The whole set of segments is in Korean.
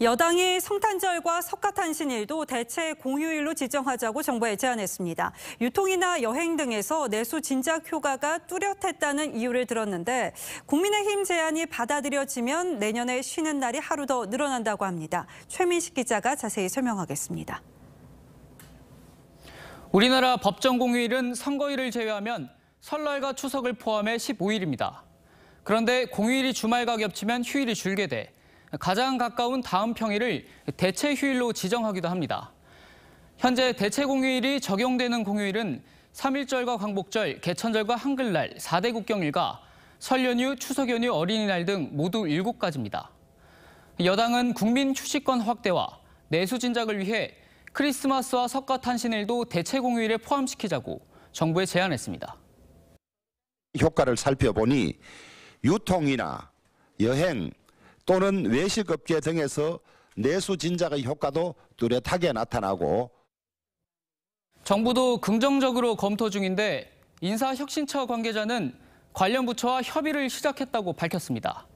여당이 성탄절과 석가탄신일도 대체 공휴일로 지정하자고 정부에 제안했습니다. 유통이나 여행 등에서 내수 진작 효과가 뚜렷했다는 이유를 들었는데 국민의힘 제안이 받아들여지면 내년에 쉬는 날이 하루 더 늘어난다고 합니다. 최민식 기자가 자세히 설명하겠습니다. 우리나라 법정 공휴일은 선거일을 제외하면 설날과 추석을 포함해 15일입니다. 그런데 공휴일이 주말과 겹치면 휴일이 줄게 돼 가장 가까운 다음 평일을 대체 휴일로 지정하기도 합니다. 현재 대체 공휴일이 적용되는 공휴일은 3일절과 광복절, 개천절과 한글날, 4대 국경일과 설 연휴, 추석 연휴, 어린이날 등 모두 7가지입니다. 여당은 국민 휴식권 확대와 내수 진작을 위해 크리스마스와 석가 탄신일도 대체 공휴일에 포함시키자고 정부에 제안했습니다. 효과를 살펴보니 유통이나 여행 또는 외식업계 등에서 내수 진작의 효과도 뚜렷하게 나타나고 정부도 긍정적으로 검토 중인데 인사혁신처 관계자는 관련 부처와 협의를 시작했다고 밝혔습니다.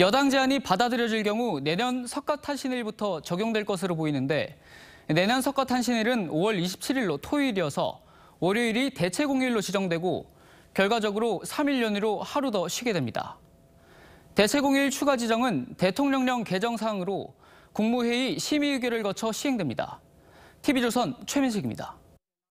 여당 제안이 받아들여질 경우 내년 석가탄신일부터 적용될 것으로 보이는데 내년 석가탄신일은 5월 27일로 토요일이어서 월요일이 대체 공휴일로 지정되고 결과적으로 3일 연휴로 하루 더 쉬게 됩니다. 대체 공휴일 추가 지정은 대통령령 개정 사항으로 국무회의 심의 의결을 거쳐 시행됩니다. TV조선 최민식입니다.